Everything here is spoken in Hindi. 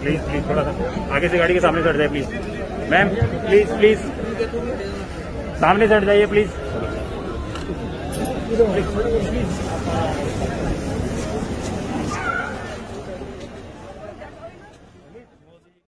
प्लीज़ प्लीज़ थोड़ा सा। आगे से गाड़ी के सामने चढ़ जाए प्लीज़ मैम प्लीज़ प्लीज़ सामने चढ़ जाइए प्लीज़